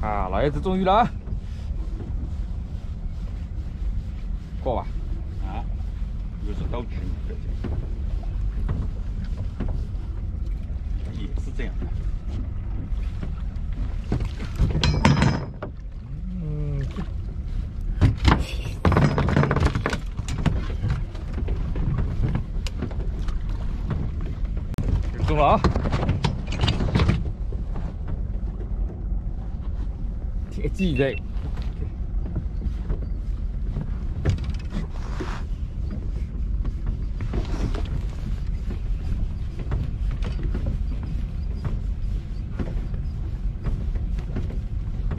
啊，老爷子中鱼了啊！过吧。啊，又是刀具，也是这样的。嗯。中了啊！铁鸡在。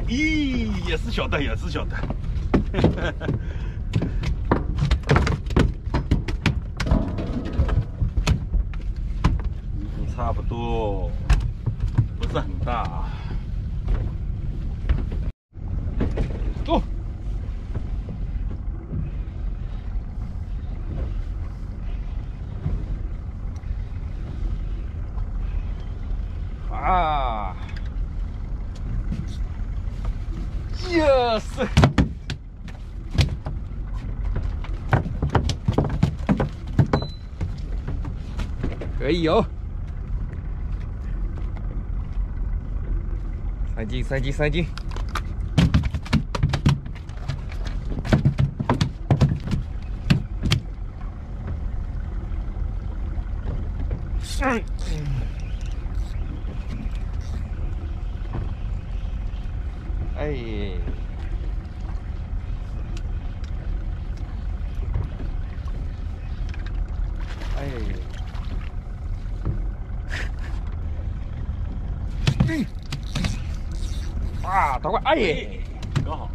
咦，也是小的，也是小的。差不多，不是很大。啊。啊！Yes。可以哦。三斤，三斤，三斤。嗯。哎。哎。嗯。啊，大快！哎，刚好。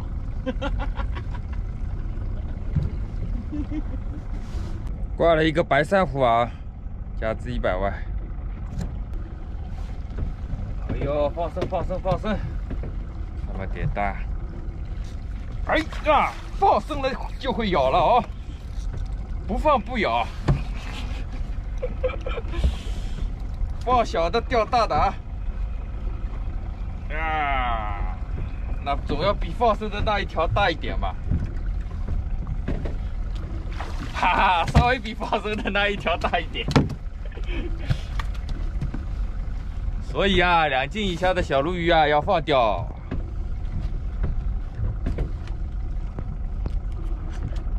挂了一个白珊瑚啊，价值一百万。哎呦，放生，放生，放生！他妈点大！哎呀，放生了就会咬了哦，不放不咬。放小的钓大的啊！啊，那总要比放生的那一条大一点嘛。哈哈，稍微比放生的那一条大一点。所以啊，两斤以下的小鲈鱼啊要放掉，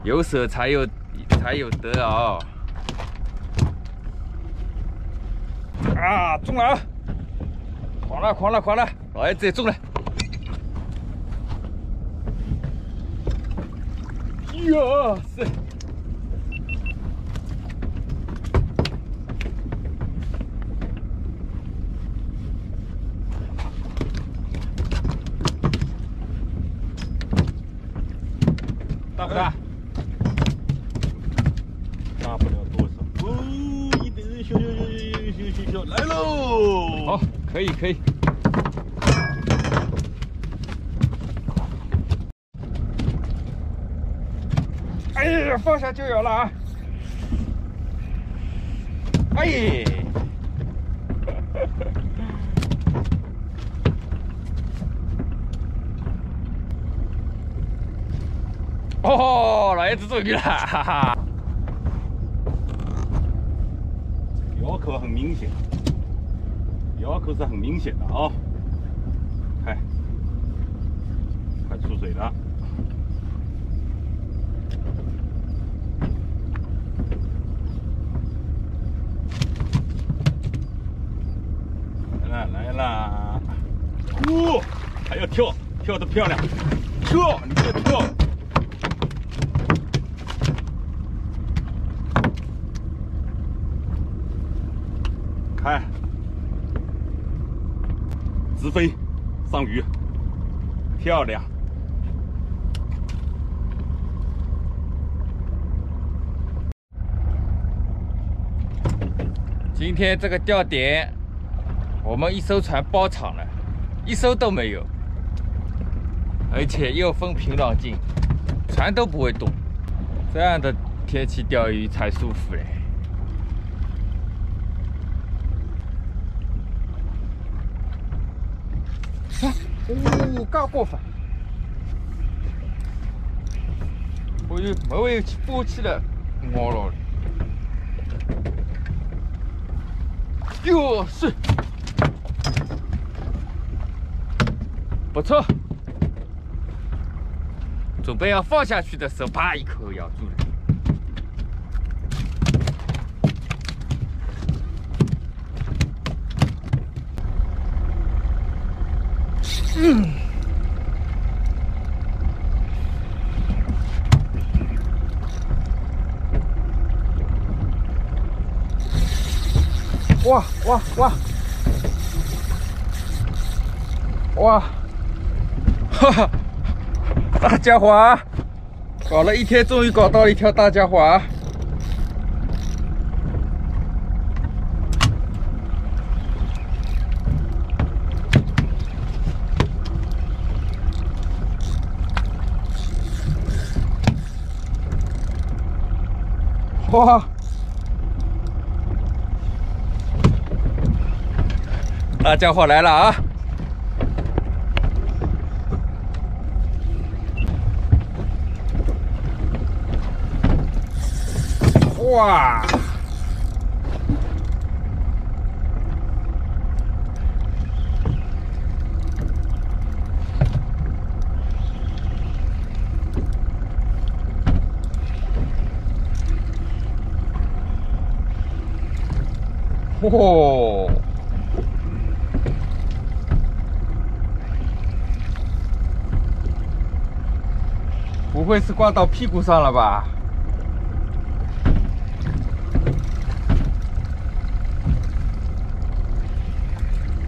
有舍才有才有得哦。啊，中了啊！狂了，狂了，狂了！老爷子也中了。呀塞！大不大？大不了多少。哦，一点小小小小小小来喽！好，可以可以。哎呀，放下就有了啊！哎！哦，老爷子中鱼了，哈哈！咬口很明显，咬口是很明显的啊！看，快出水了。来了来了！哦，还要跳，跳的漂亮，跳，你别跳。看，直飞上鱼，漂亮。今天这个钓点，我们一艘船包场了，一艘都没有，而且又风平浪静，船都不会动。这样的天气钓鱼才舒服嘞。啊哦，刚过分！我又没会去拨起来，我了。哟，是，不错。准备要放下去的时候，啪一口咬住了。嗯。哇哇哇！哇！哈哈，大家伙，搞了一天，终于搞到一条大家伙哇！大家伙来了啊！哇！嚯！不会是挂到屁股上了吧？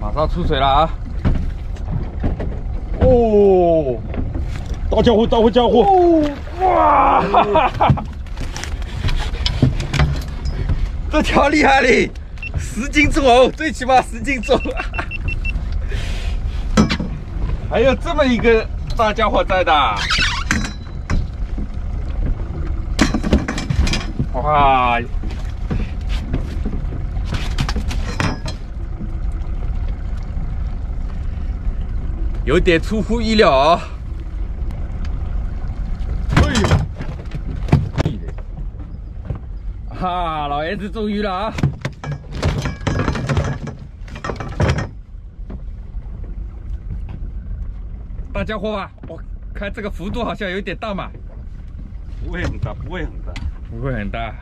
马上出水了啊！哦，大家伙，大伙家伙！哇！这条厉害嘞，十斤重哦，最起码十斤重。还有这么一个大家伙在的，哇！有点出乎意料啊！哎呦，哈，老爷子中鱼了啊！大家伙吧，我看这个幅度好像有点大嘛。不会很大，不会很大，不会很大。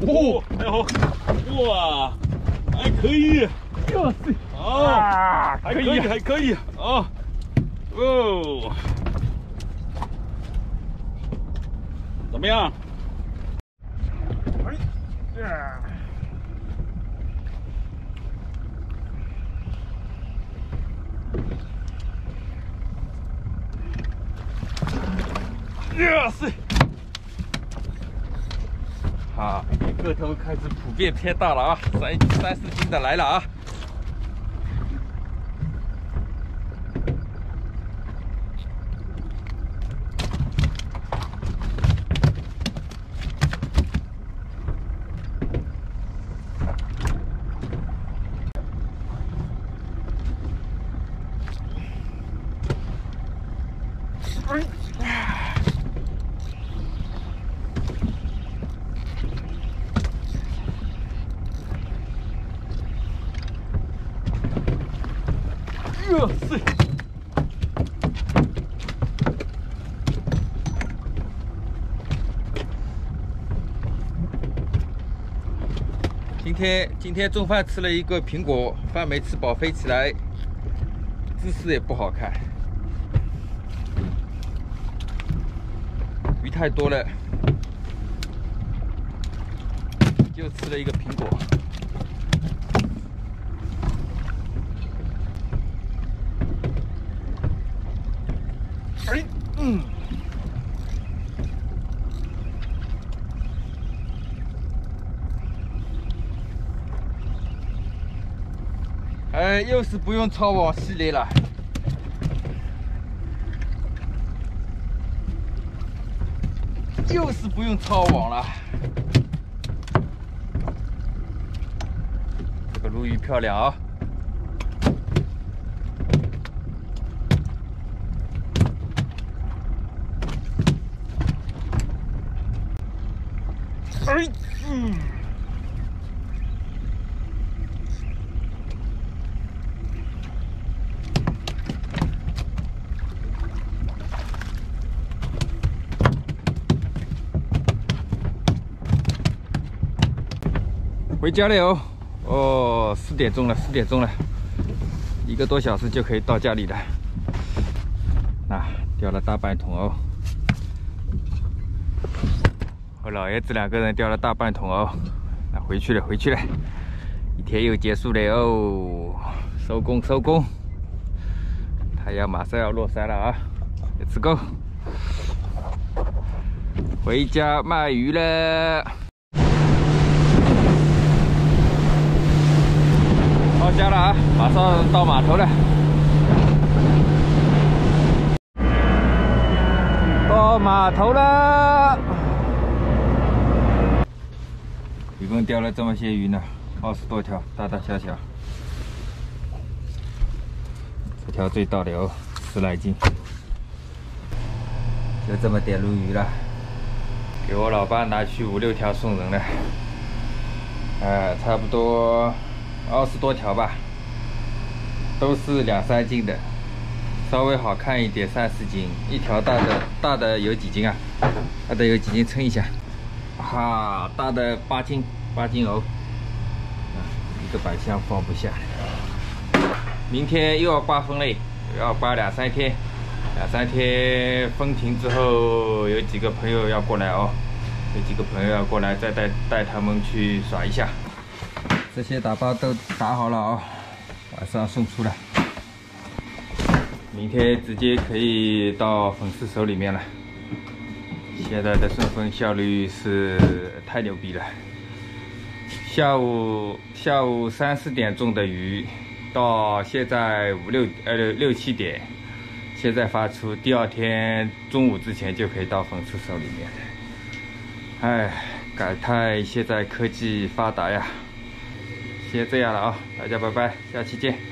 哦，还好，哇，还可以，哇塞，啊，还可以，还可以，啊，哦，么样？哎呀，哇塞！好，个头开始普遍偏大了啊，三三四斤的来了啊！哇塞！今天今天中饭吃了一个苹果，饭没吃饱，飞起来姿势也不好看。鱼太多了，就吃了一个苹果。哎，嗯。又是不用抄网系列了。又是不用抄网了。这个鲈鱼漂亮啊！哎，嗯。回家了哦，哦，四点钟了，四点钟了，一个多小时就可以到家里了。那钓了大半桶哦，和老爷子两个人钓了大半桶哦。那回去了，回去了，一天又结束了哦，收工收工，太阳马上要落山了啊，Let's go，回家卖鱼了。到家了啊，马上到码头了。到码头了，一共钓了这么些鱼呢，二十多条，大大小小。这条最大的哦，十来斤。就这么点鲈鱼了，给我老爸拿去五六条送人了。哎，差不多。二十多条吧，都是两三斤的，稍微好看一点三四斤，一条大的大的有几斤啊？大的有几斤？称一下，哈，大的八斤，八斤哦，一个板箱放不下。明天又要刮风嘞，要刮两三天，两三天风停之后，有几个朋友要过来哦，有几个朋友要过来，再带带他们去耍一下。这些打包都打好了啊，晚上送出来，明天直接可以到粉丝手里面了。现在的顺丰效率是太牛逼了，下午下午三四点钟的鱼，到现在五六呃六七点，现在发出，第二天中午之前就可以到粉丝手里面。哎，感叹现在科技发达呀！先这样了啊，大家拜拜，下期见。